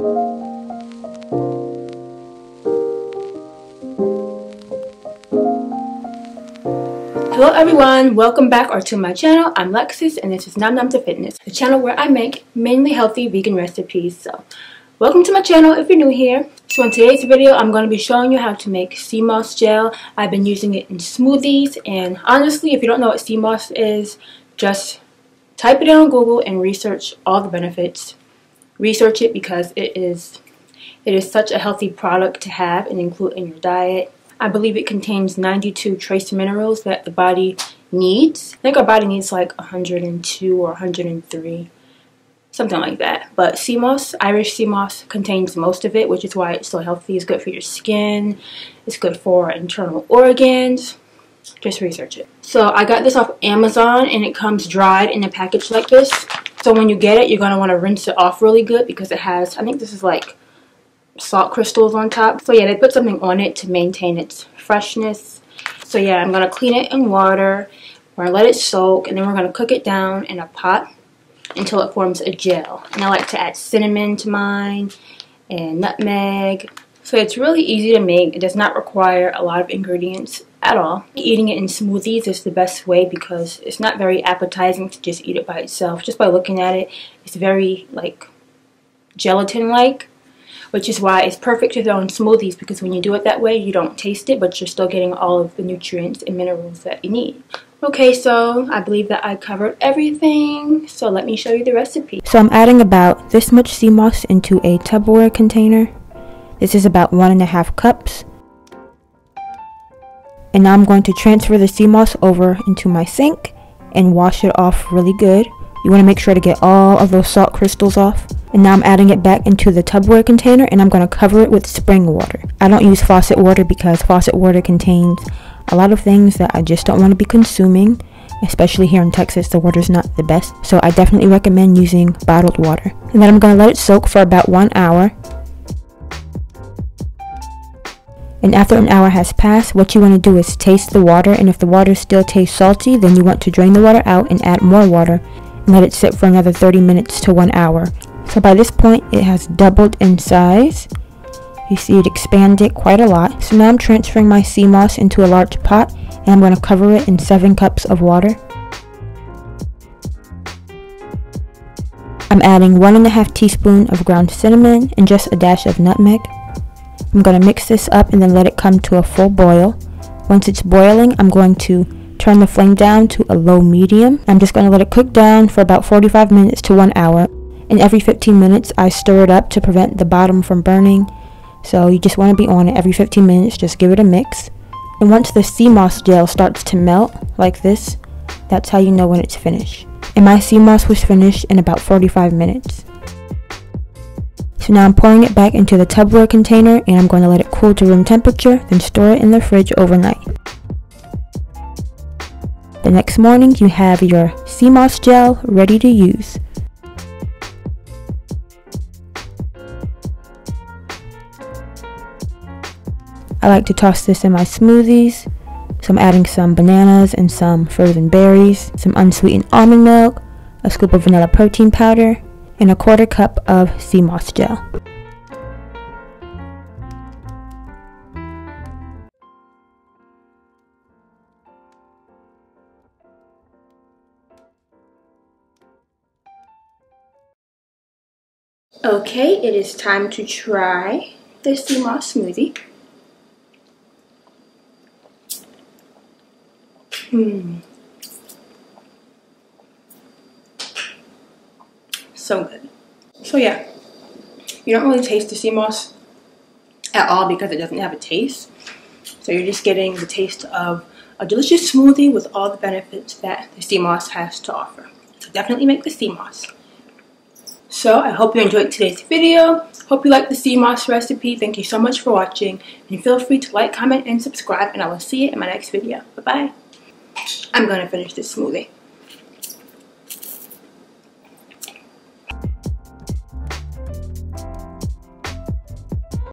Hello everyone, welcome back or to my channel. I'm Lexus and this is Nom Nom to Fitness, the channel where I make mainly healthy vegan recipes. So, welcome to my channel if you're new here. So in today's video, I'm going to be showing you how to make sea moss gel. I've been using it in smoothies and honestly, if you don't know what sea moss is, just type it in on Google and research all the benefits. Research it because it is it is such a healthy product to have and include in your diet. I believe it contains 92 trace minerals that the body needs. I think our body needs like 102 or 103, something like that. But sea moss, Irish sea moss, contains most of it, which is why it's so healthy. It's good for your skin. It's good for internal organs. Just research it. So I got this off Amazon and it comes dried in a package like this. So when you get it, you're going to want to rinse it off really good because it has, I think this is like salt crystals on top. So yeah, they put something on it to maintain its freshness. So yeah, I'm going to clean it in water. We're going to let it soak and then we're going to cook it down in a pot until it forms a gel. And I like to add cinnamon to mine and nutmeg. So it's really easy to make. It does not require a lot of ingredients at all. Eating it in smoothies is the best way because it's not very appetizing to just eat it by itself. Just by looking at it, it's very like gelatin-like which is why it's perfect to throw in smoothies because when you do it that way, you don't taste it, but you're still getting all of the nutrients and minerals that you need. Okay, so I believe that I covered everything, so let me show you the recipe. So I'm adding about this much sea moss into a Tupperware container. This is about one and a half cups. And now I'm going to transfer the sea moss over into my sink and wash it off really good. You want to make sure to get all of those salt crystals off. And now I'm adding it back into the Tupperware container and I'm going to cover it with spring water. I don't use faucet water because faucet water contains a lot of things that I just don't want to be consuming. Especially here in Texas, the water's not the best. So I definitely recommend using bottled water. And then I'm going to let it soak for about one hour. And after an hour has passed, what you want to do is taste the water. And if the water still tastes salty, then you want to drain the water out and add more water and let it sit for another 30 minutes to one hour. So by this point, it has doubled in size. You see it expanded quite a lot. So now I'm transferring my sea moss into a large pot and I'm going to cover it in 7 cups of water. I'm adding 1.5 teaspoon of ground cinnamon and just a dash of nutmeg. I'm going to mix this up and then let it come to a full boil. Once it's boiling, I'm going to turn the flame down to a low medium. I'm just going to let it cook down for about 45 minutes to 1 hour and every 15 minutes I stir it up to prevent the bottom from burning. So you just want to be on it every 15 minutes, just give it a mix. And once the sea moss gel starts to melt, like this, that's how you know when it's finished. And my sea moss was finished in about 45 minutes. So now I'm pouring it back into the Tupperware container and I'm going to let it cool to room temperature, then store it in the fridge overnight. The next morning you have your sea moss gel ready to use. I like to toss this in my smoothies. So I'm adding some bananas and some frozen berries, some unsweetened almond milk, a scoop of vanilla protein powder, and a quarter cup of sea moss gel. Okay, it is time to try the sea moss smoothie. Hmm. So good. So yeah, you don't really taste the sea moss at all because it doesn't have a taste. So you're just getting the taste of a delicious smoothie with all the benefits that the sea moss has to offer. So definitely make the sea moss. So I hope you enjoyed today's video. Hope you liked the sea moss recipe. Thank you so much for watching. And feel free to like, comment, and subscribe. And I will see you in my next video. Bye-bye. I'm going to finish this smoothie.